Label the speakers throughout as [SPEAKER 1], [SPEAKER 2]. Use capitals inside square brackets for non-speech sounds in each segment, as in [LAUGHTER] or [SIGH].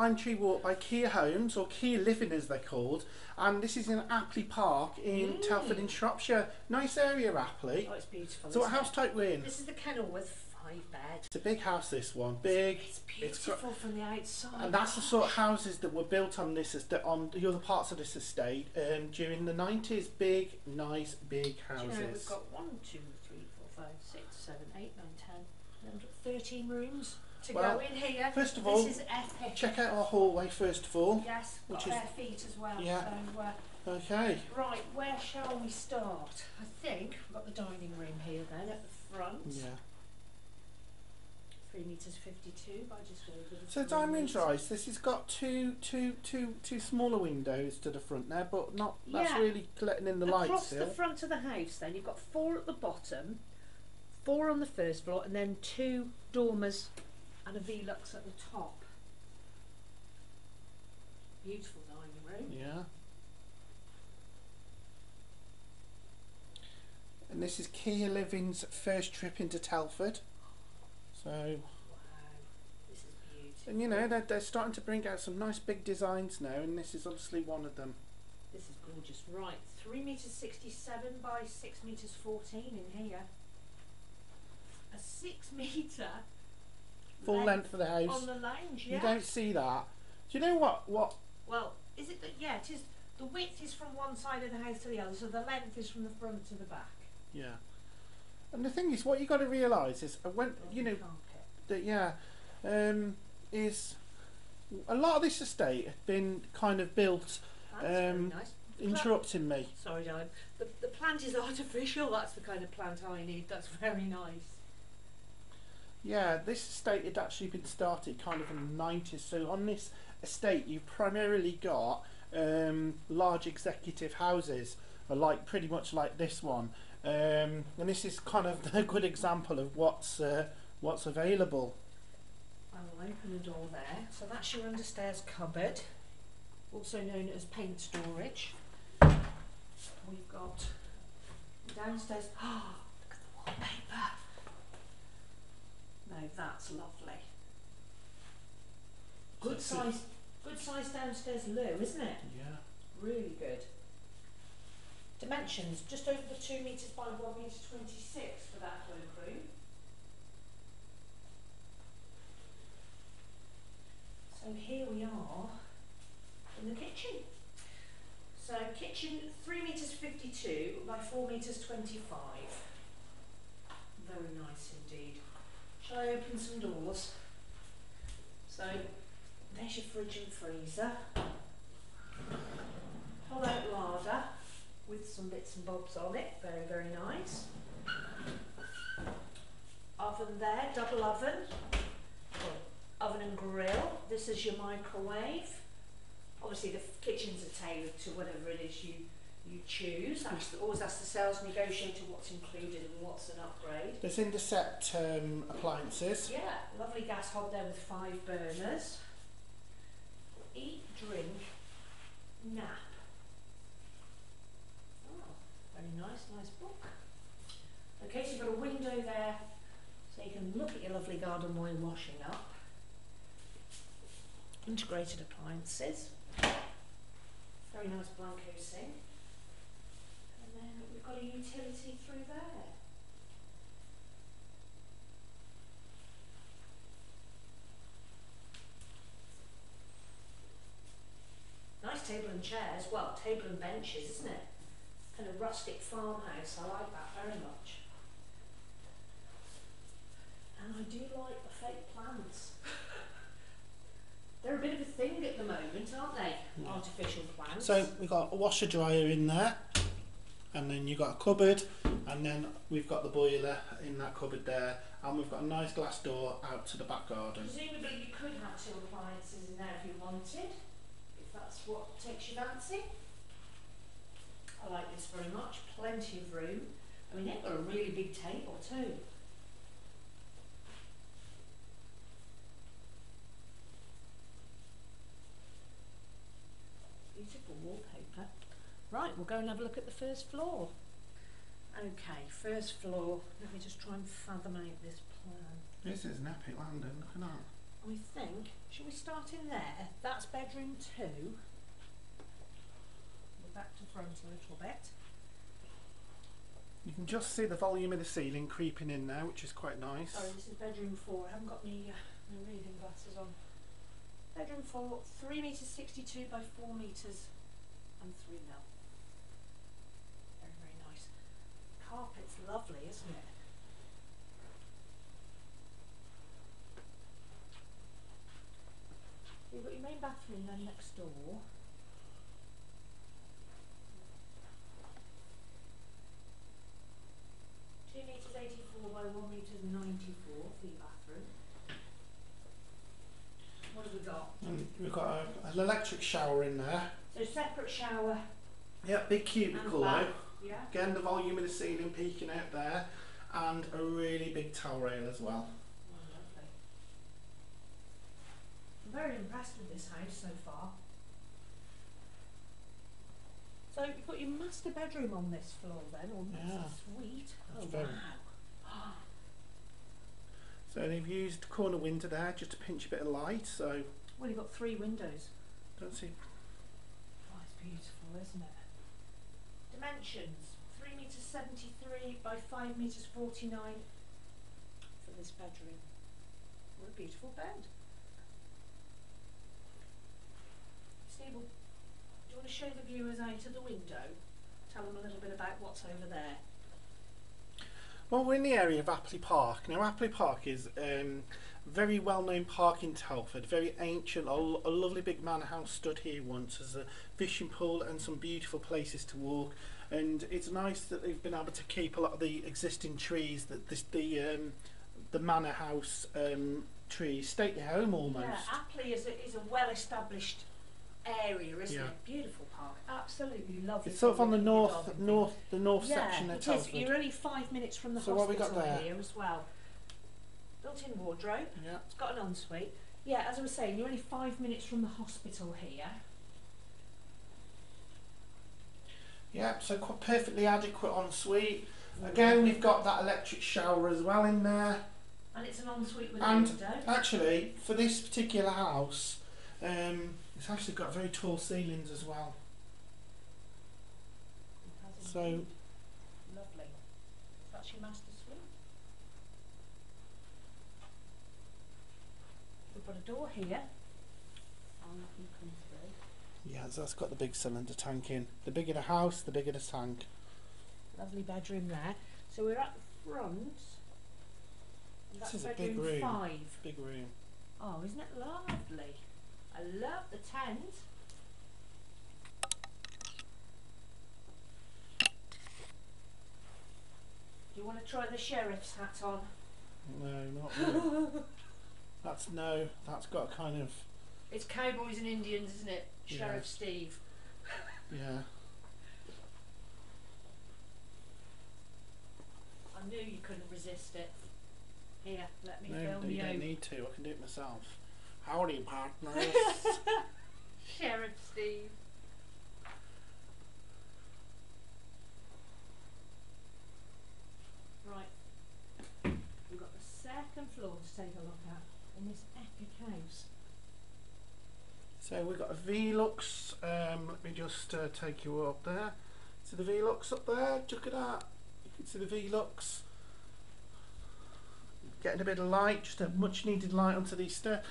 [SPEAKER 1] Lime Tree Walk by Kier Homes, or Kier Living as they're called. And this is in Apley Park in
[SPEAKER 2] Mm.
[SPEAKER 1] Telford in Shropshire. Nice area, Apley.
[SPEAKER 2] Oh, it's beautiful.
[SPEAKER 1] So what house
[SPEAKER 2] it?
[SPEAKER 1] type we're in?
[SPEAKER 2] This is the Kenilworth five bed.
[SPEAKER 1] It's a big house, this one. Big.
[SPEAKER 2] It's beautiful from the outside.
[SPEAKER 1] And that's the sort of houses that were built on this estate, on the other parts of this estate um, during the 90s. Big, nice, big
[SPEAKER 2] Do you
[SPEAKER 1] houses.
[SPEAKER 2] know, we've got one, two, three, four, five, six, seven, eight, nine, ten, eleven, thirteen rooms to
[SPEAKER 1] Well,
[SPEAKER 2] go in here.
[SPEAKER 1] first of
[SPEAKER 2] this
[SPEAKER 1] all,
[SPEAKER 2] is epic.
[SPEAKER 1] Check out our hallway first of all.
[SPEAKER 2] Yes,
[SPEAKER 1] which is-
[SPEAKER 2] bare feet as well.
[SPEAKER 1] Yeah.
[SPEAKER 2] So, uh,
[SPEAKER 1] Okay.
[SPEAKER 2] right, where shall we start? I think we've got the dining room here then at the front.
[SPEAKER 1] Yeah.
[SPEAKER 2] Three metres fifty-two by just over the
[SPEAKER 1] So
[SPEAKER 2] three
[SPEAKER 1] Diamond's. Rise, this has got two, two, two, two smaller windows to the front there, but not. That's
[SPEAKER 2] Yeah.
[SPEAKER 1] really letting in the light
[SPEAKER 2] Across the front of the house, then you've got four at the bottom, four on the first floor, and then two dormers and a Velux at the top. Beautiful dining room.
[SPEAKER 1] Yeah. And this is Kier Living's first trip into Telford. So,
[SPEAKER 2] Wow, this is beautiful.
[SPEAKER 1] and you know, they're, they're starting to bring out some nice big designs now, and this is obviously one of them.
[SPEAKER 2] This is gorgeous. Right, three metres sixty-seven by six metres fourteen in here. A six [LAUGHS] metre
[SPEAKER 1] Full length of the house.
[SPEAKER 2] on the lounge.
[SPEAKER 1] You don't see that. Do you know what? What?
[SPEAKER 2] Well, is it that? Yeah, it is. The width is from one side of the house to the other, so the length is from the front to the back.
[SPEAKER 1] Yeah. And the thing is, what you got to realise is, uh, when you know, that yeah, um, is a lot of this estate had been kind of built.
[SPEAKER 2] That's very
[SPEAKER 1] Um,
[SPEAKER 2] nice.
[SPEAKER 1] Interrupting me.
[SPEAKER 2] Sorry, darling. The, the plant is [LAUGHS] artificial. That's the kind of plant I need. That's very nice.
[SPEAKER 1] Yeah, this estate had actually been started kind of in the 90s. So on this estate, you've primarily got um, large executive houses, uh, like pretty much like this one. Um, and this is kind of [LAUGHS] a good example of what's uh, what's available.
[SPEAKER 2] I will open the door there. So that's your understairs cupboard, also known as paint storage. We've got downstairs. [GASPS] Ah, look at the wallpaper. No, that's lovely. Good
[SPEAKER 1] So-
[SPEAKER 2] size, good size downstairs loo, isn't it?
[SPEAKER 1] Yeah.
[SPEAKER 2] Really good. Dimensions, just over the 2 metres by 1 metre 26 for that cloakroom. So here we are in the kitchen. So kitchen 3 metres 52 by 4 metres 25. Very nice indeed. Shall I open some doors? So there's your fridge and freezer pull out larder with some bits and bobs on it, very, very nice. Oven there, double oven, oven and grill. This is your microwave. Obviously the kitchens are tailored to whatever it is you, you choose. That's always ask the sales negotiator what's included and what's an upgrade.
[SPEAKER 1] There's Intercept um, appliances.
[SPEAKER 2] Yeah, lovely gas hob there with five burners. Eat, drink, nap. Oh, very nice, nice book. Okay, so you've got a window there, so you can look at your lovely garden while you're washing up. Integrated appliances. Very nice Blanco sink. And then we've got a utility through there. Nice table and chairs, well, table and benches, isn't it? Kind of rustic farmhouse, I like that very much. And I do like the fake plants. [LAUGHS] They're a bit of a thing at the moment, aren't they? Artificial plants.
[SPEAKER 1] So we've got a washer dryer in there, and then you've got a cupboard, and then we've got the boiler in that cupboard there, and we've got a nice glass door out to the back garden.
[SPEAKER 2] Presumably you could have two appliances in there if you wanted, if that's what takes your fancy. I like this very much, plenty of room. I mean, they've got a really big table too. Beautiful wallpaper. Right, we'll go and have a look at the first floor. Okay, first floor. Let me just try and fathom out this plan.
[SPEAKER 1] This is an epic landing, look at that.
[SPEAKER 2] I think, shall we start in there? That's bedroom two. We're back to front a little bit.
[SPEAKER 1] You can just see the volume of the ceiling creeping in now, which is quite nice.
[SPEAKER 2] Sorry, this is bedroom four. I haven't got my, uh, my reading glasses on. Bedroom four, three metres sixty-two by four metres and three mil. Very, very nice. Carpet's lovely, isn't it? You've got your main bathroom then next door. Two metres eighty-four by one metres ninety-four for your bathroom. What have we got?
[SPEAKER 1] And we've got a, an electric shower in there.
[SPEAKER 2] So separate shower
[SPEAKER 1] Yeah, big cubicle
[SPEAKER 2] bath. Yeah.
[SPEAKER 1] Again, the volume of the ceiling peeking out there, and a really big towel rail as well.
[SPEAKER 2] Oh. I'm very impressed with this house so far. So you've got your master bedroom on this floor then, or
[SPEAKER 1] Yeah.
[SPEAKER 2] suite.
[SPEAKER 1] That's
[SPEAKER 2] oh wow.
[SPEAKER 1] So they've used corner window there just to pinch a bit of light. So
[SPEAKER 2] Well, you've got three windows.
[SPEAKER 1] don't see.
[SPEAKER 2] Oh, it's beautiful, isn't it? Dimensions: three meters seventy-three by five meters forty-nine for this bedroom. What a beautiful bed. Steve, do you want to show the viewers out of the window? Tell them a little bit about what's over there.
[SPEAKER 1] Well, we're in the area of Apley Park. Now, Apley Park is um, very well-known park in Telford, very ancient, a, a lovely big manor house stood here once as a fishing pool and some beautiful places to walk. And it's nice that they've been able to keep a lot of the existing trees that this, the um, the manor house um, trees, stately home almost.
[SPEAKER 2] Yeah, Apley is a, is a well-established area, isn't
[SPEAKER 1] Yeah.
[SPEAKER 2] it? Beautiful park, absolutely lovely.
[SPEAKER 1] It's sort of on the
[SPEAKER 2] for walking your dog
[SPEAKER 1] north, north, the north
[SPEAKER 2] yeah,
[SPEAKER 1] section of
[SPEAKER 2] it is.
[SPEAKER 1] Telford.
[SPEAKER 2] You're only five minutes from the
[SPEAKER 1] So what we got
[SPEAKER 2] hospital
[SPEAKER 1] there?
[SPEAKER 2] here as well. Built-in wardrobe.
[SPEAKER 1] Yeah.
[SPEAKER 2] It's got an ensuite. Yeah, as I was saying, you're only five minutes from the hospital here.
[SPEAKER 1] Yeah, so quite perfectly adequate ensuite. Again, we've got that electric shower as well in there.
[SPEAKER 2] And it's an ensuite with
[SPEAKER 1] And-
[SPEAKER 2] a window.
[SPEAKER 1] Actually, for this particular house, um, it's actually got very tall ceilings as well. So
[SPEAKER 2] lovely. That's your master suite. We've got a door here. I'll let you come through.
[SPEAKER 1] yeah, so that's got the big cylinder tank in. The bigger the house, the bigger the tank.
[SPEAKER 2] Lovely bedroom there. So we're at the front. And
[SPEAKER 1] This
[SPEAKER 2] that's
[SPEAKER 1] is a big room.
[SPEAKER 2] five.
[SPEAKER 1] Big room.
[SPEAKER 2] Oh, isn't it lovely? I love the tent. Do you want to try the sheriff's hat on?
[SPEAKER 1] No, not [LAUGHS] really. That's no. That's got a kind of
[SPEAKER 2] It's cowboys and Indians, isn't it?
[SPEAKER 1] Yeah.
[SPEAKER 2] Sheriff Steve. [LAUGHS]
[SPEAKER 1] yeah.
[SPEAKER 2] I knew you couldn't resist it. Here, let me
[SPEAKER 1] No,
[SPEAKER 2] film
[SPEAKER 1] you
[SPEAKER 2] you.
[SPEAKER 1] don't need to. I can do it myself. Howdy, partners. [LAUGHS]
[SPEAKER 2] Sheriff Steve. Right. We've got the second floor to take a look at in this epic house.
[SPEAKER 1] So we've got a Velux. Um, let me just uh, take you up there. See the Velux up there? Look at that. You can see the Velux. Getting a bit of light, just a much needed light onto these stairs,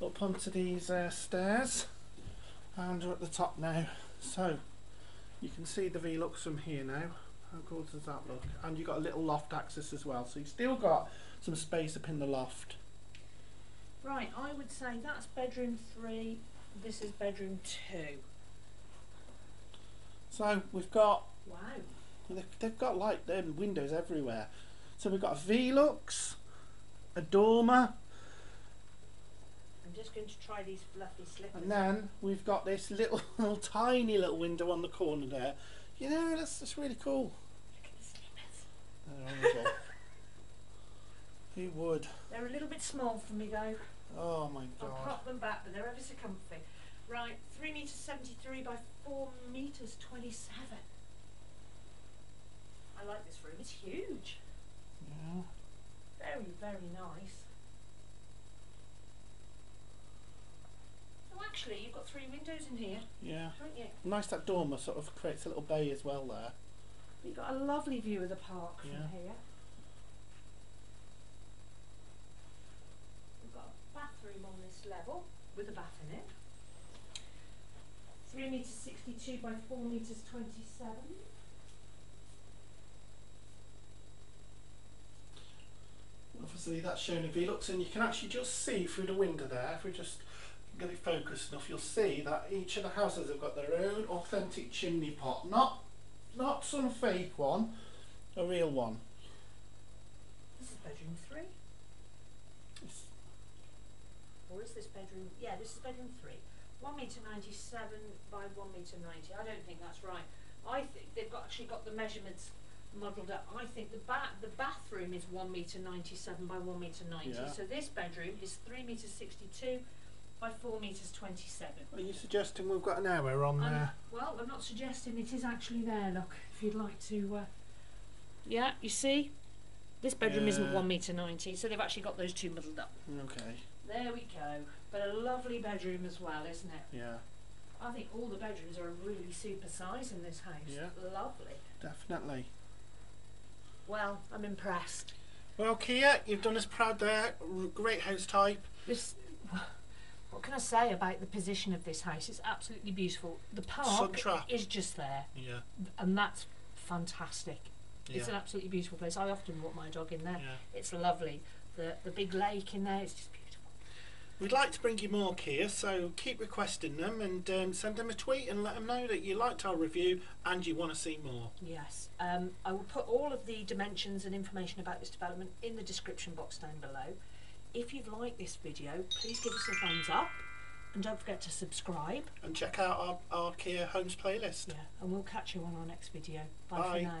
[SPEAKER 1] up onto these uh, stairs. And we're at the top now. So you can see the Velux from here now. How cool does that look? And you've got a little loft access as well. So you've still got some space up in the loft.
[SPEAKER 2] Right, I would say that's bedroom three. This is bedroom two.
[SPEAKER 1] So we've got
[SPEAKER 2] Wow.
[SPEAKER 1] They've, they've got like them windows everywhere. So we've got a Velux, a dormer,
[SPEAKER 2] I'm just going to try these fluffy slippers.
[SPEAKER 1] and then we've got this little, [LAUGHS] little tiny little window on the corner there. You know, that's, that's really cool.
[SPEAKER 2] Look at the slippers.
[SPEAKER 1] They're. Who [LAUGHS] would?
[SPEAKER 2] They're a little bit small for me though.
[SPEAKER 1] Oh my god.
[SPEAKER 2] I'll prop them back, but they're ever so comfy. Right, three meters seventy-three by four meters twenty-seven. I like this room. It's huge.
[SPEAKER 1] Yeah.
[SPEAKER 2] Very, very nice. actually, you've got three windows in here,
[SPEAKER 1] Yeah.
[SPEAKER 2] haven't you?
[SPEAKER 1] Nice that dormer sort of creates a little bay as well there.
[SPEAKER 2] You've got a lovely view of the park from here. We've got a bathroom on this level with a bath in it. Three metres sixty-two by four metres twenty-seven.
[SPEAKER 1] Obviously that's shown if he looks in you can actually just see through the window there, if we just get it focused enough, you'll see that each of the houses have got their own authentic chimney pot. Not not some fake one, a real one.
[SPEAKER 2] This is bedroom three. Or is this bedroom? Yeah, this is bedroom three. One metre ninety-seven by one metre ninety. I don't think that's right. I think they've got actually got the measurements muddled up. I think the ba- the bathroom is one metre ninety-seven by one metre ninety.
[SPEAKER 1] Yeah.
[SPEAKER 2] So this bedroom is three metres sixty-two by four metres twenty-seven.
[SPEAKER 1] are you suggesting we've got an error on
[SPEAKER 2] Um,
[SPEAKER 1] there?
[SPEAKER 2] well, I'm not suggesting it is actually there. Look, if you'd like to. Uh... Yeah, you see, this bedroom isn't one metre ninety, so they've actually got those two muddled up.
[SPEAKER 1] Okay,
[SPEAKER 2] There we go. But a lovely bedroom as well, isn't it?
[SPEAKER 1] yeah,
[SPEAKER 2] I think all the bedrooms are really super size in this house.
[SPEAKER 1] Yeah.
[SPEAKER 2] Lovely.
[SPEAKER 1] definitely.
[SPEAKER 2] Well, I'm impressed.
[SPEAKER 1] Well, Kier, you've done us proud there. R- great house type.
[SPEAKER 2] This. What can I say about the position of this house? It's absolutely beautiful. The park
[SPEAKER 1] trap.
[SPEAKER 2] is just there,
[SPEAKER 1] Yeah,
[SPEAKER 2] and that's fantastic. It's an absolutely beautiful place. I often walk my dog in there.
[SPEAKER 1] yeah.
[SPEAKER 2] It's lovely. The the big lake in there is just beautiful.
[SPEAKER 1] We'd like to bring you more Kier, so keep requesting them and um, send them a tweet and let them know that you liked our review and you want to see more.
[SPEAKER 2] Yes. Um, I will put all of the dimensions and information about this development in the description box down below. If you've liked this video, please give us a thumbs up and don't forget to subscribe.
[SPEAKER 1] And check out our, our Kier Homes playlist.
[SPEAKER 2] Yeah, and we'll catch you on our next video. Bye,
[SPEAKER 1] Bye.
[SPEAKER 2] for now.